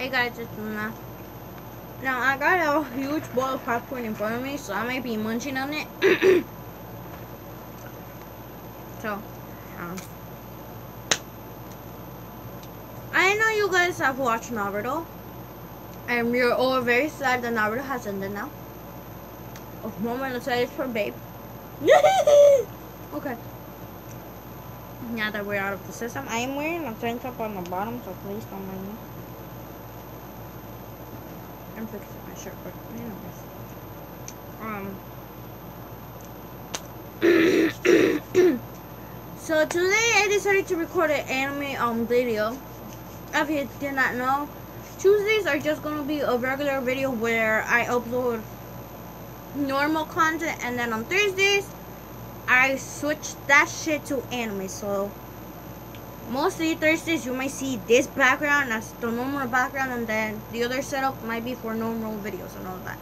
Hey guys, it's Luna. Now I got a huge bowl of popcorn in front of me, so I might be munching on it. so, um, I know you guys have watched Naruto, and we're all very sad that Naruto has ended now. A moment of silence for Babe. okay. Now that we're out of the system, I am wearing a tank top on the bottom, so please don't mind me. I'm fixing my shirt, but anyways. Um. so today I decided to record an anime um video. If you did not know, Tuesdays are just gonna be a regular video where I upload normal content, and then on Thursdays I switch that shit to anime. So mostly Thursdays you might see this background as the normal background and then the other setup might be for normal videos and all that.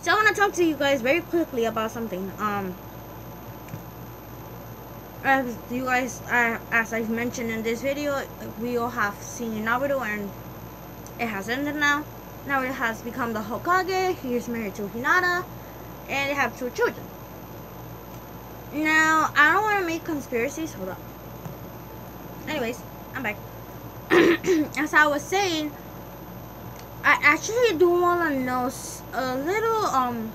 So I want to talk to you guys very quickly about something. Um, as you guys, uh, as I've mentioned in this video, we all have seen Naruto and it has ended now. Naruto has become the Hokage, he is married to Hinata, and they have two children. Now, I don't want to make conspiracies. Hold up. Anyways, I'm back. As I was saying, I actually do want to know a little, um,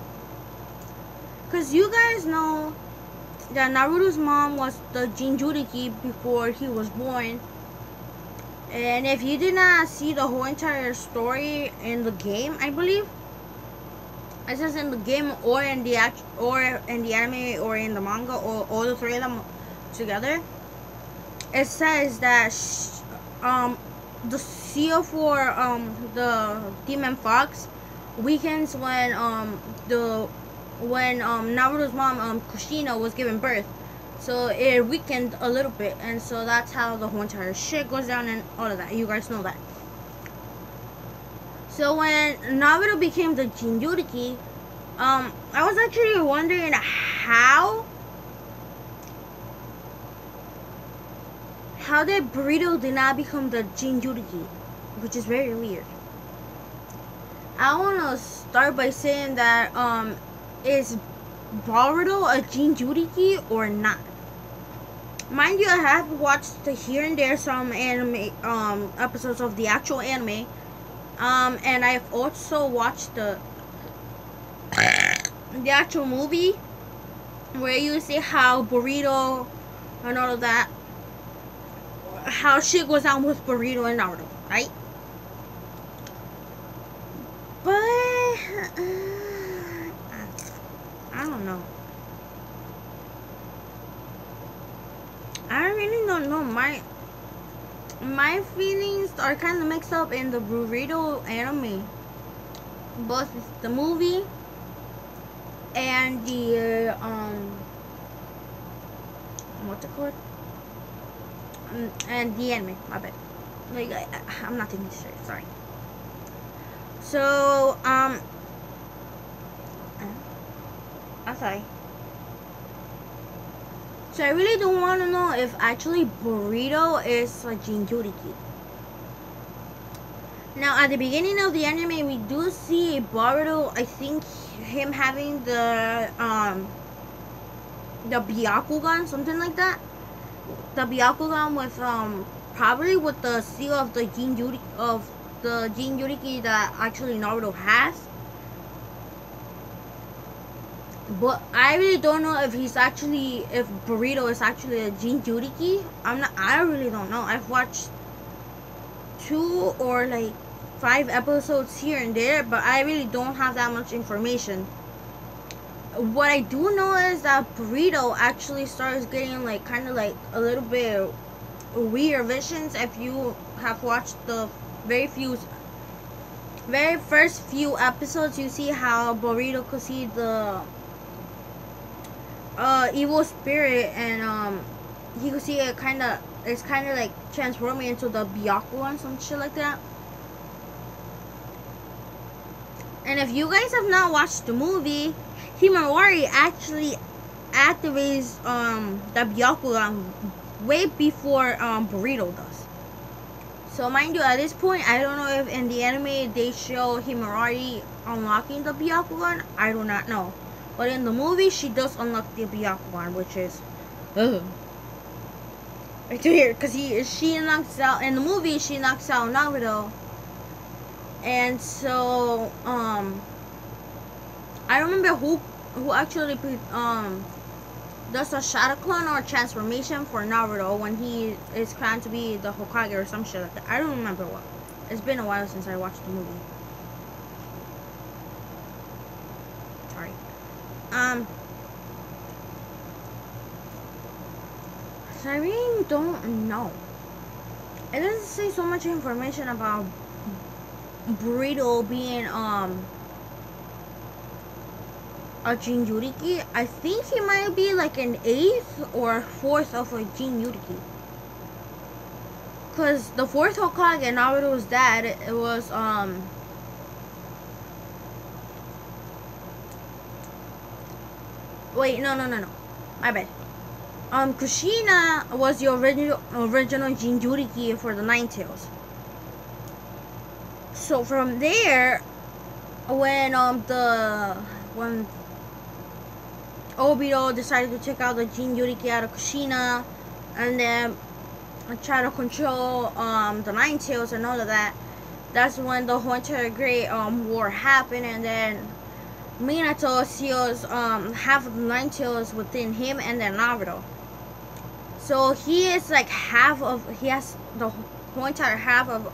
because you guys know that Naruto's mom was the Jinchuriki before he was born. And if you did not see the whole entire story in the game, I believe, it says in the game or in the act or in the anime or in the manga or all the three of them together it says that um the seal for um the demon fox weekends when um the when um Naruto's mom um Kushina was giving birth. So it weakened a little bit and so that's how the whole entire shit goes down and all of that. You guys know that so when Naruto became the Jinchuriki, um, I was actually wondering how how did Boruto did not become the Jinchuriki, which is very weird. I want to start by saying that um, is Boruto a Jinchuriki or not? Mind you, I have watched here and there some anime um episodes of the actual anime um, and I've also watched the the actual movie where you see how Boruto and all of that, how shit goes down with Boruto and Naruto, right? But uh, I don't know. I really don't know. My my feelings are kind of mixed up in the Boruto anime. Both the movie and the uh, um what's it called? Um, and the anime my bad. Like I, i'm not thinking straight sorry. So um i'm sorry so I really don't want to know if actually Boruto is a Jinchuriki. Now at the beginning of the anime we do see Boruto, I think him having the um the Byakugan, something like that. The Byakugan with um probably with the seal of the Jinchuriki of the Jinchuriki that actually Naruto has. But I really don't know if he's actually if Boruto is actually a Jinchuriki. I'm not. I really don't know. I've watched two or like five episodes here and there, but I really don't have that much information. What I do know is that Boruto actually starts getting like kind of like a little bit weird visions if you have watched the very few very first few episodes you see how Boruto could see the uh evil spirit and um you can see it kind of it's kind of like transforming into the Byaku and some shit like that. And if you guys have not watched the movie, Himawari actually activates um the Byakugan way before um Boruto does. So mind you, at this point, I don't know if in the anime they show Himawari unlocking the Byakugan. I do not know. But in the movie, she does unlock the Byakugan, which is, ugh. Right here, because he is she knocks out in the movie she knocks out Naruto, and so um I remember who who actually um does a shadow clone or transformation for Naruto when he is trying to be the Hokage or some shit like that. I don't remember what. It's been a while since I watched the movie. Sorry. Um. So I really don't know. It doesn't say so much information about Boruto being um a Jinchuriki. I think he might be like an eighth or fourth of a Jinchuriki. Cause the fourth Hokage, and Naruto's dad, it was um. Wait, no, no, no, no, my bad. Um, Kushina was the original original Jinchuriki for the Nine Tails. So from there, when um the when Obito decided to take out the Jinchuriki out of Kushina and then try to control um, the Nine Tails and all of that. That's when the whole entire Great um, War happened and then Minato seals um, half of Nine Tails within him and then Naruto. So he is like half of, he has the whole entire half of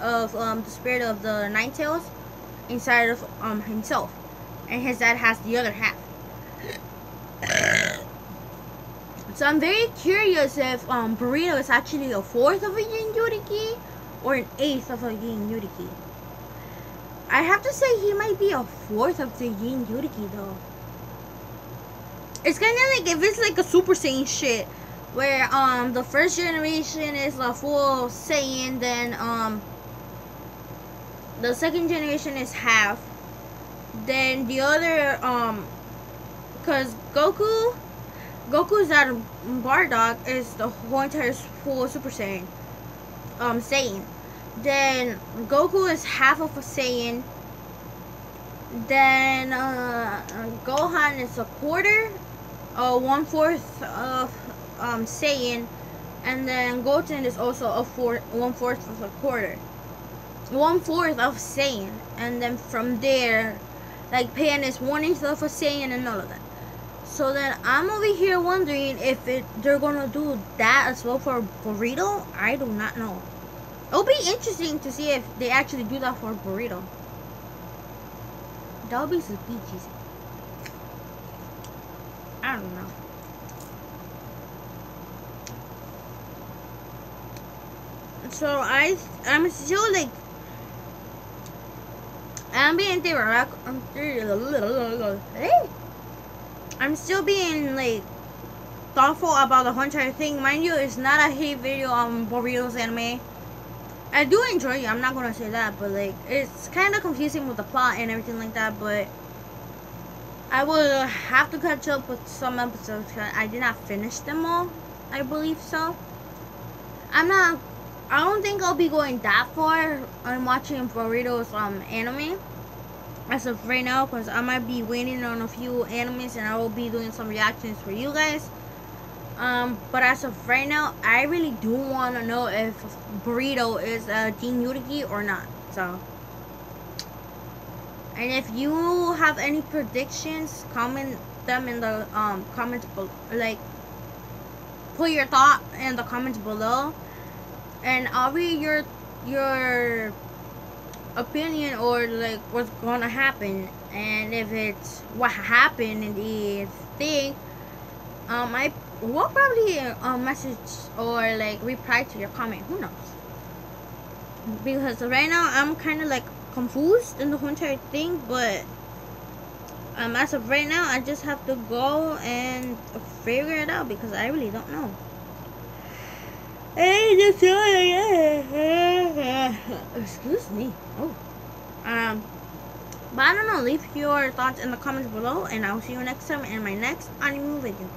of um, the spirit of the Nine Tails inside of um, himself. And his dad has the other half. So I'm very curious if um, Boruto is actually a fourth of a Jinchuriki or an eighth of a Jinchuriki. I have to say he might be a fourth of the Jinchuriki though. It's kind of like if it's like a Super Saiyan shit, where um the first generation is a full Saiyan, then um the second generation is half, then the other um because Goku, Goku's that Bardock is the whole entire full Super Saiyan, um, Saiyan. Then Goku is half of a Saiyan. Then uh, Gohan is a quarter, uh, one fourth of um, Saiyan, and then Goten is also a fourth, one fourth of a quarter, one fourth of Saiyan, and then from there, like Pan is one eighth of a Saiyan and all of that. So then I'm over here wondering if it they're gonna do that as well for Boruto. I do not know. It'll be interesting to see if they actually do that for Boruto. That'll be some peaches. I don't know. So I I'm still like I'm being. I'm still being like thoughtful about the whole entire thing. Mind you, it's not a hate video on Boruto's anime. I do enjoy it. I'm not gonna say that, but like it's kind of confusing with the plot and everything like that. But I will have to catch up with some episodes. Because I did not finish them all. I believe so. I'm not. I don't think I'll be going that far on watching Boruto's um anime as of right now because I might be waiting on a few animes and I will be doing some reactions for you guys. Um, but as of right now, I really do want to know if Boruto is a Team Jinchuriki or not. So, and if you have any predictions, comment them in the um comments below. Like, put your thought in the comments below, and I'll read your your opinion or like what's gonna happen and if it's what happened in the thing um I will probably uh, message or like reply to your comment who knows because right now I'm kind of like confused in the whole entire thing but um as of right now I just have to go and figure it out because I really don't know Excuse me. Oh. Um. But I don't know. Leave your thoughts in the comments below, and I'll see you next time in my next anime video.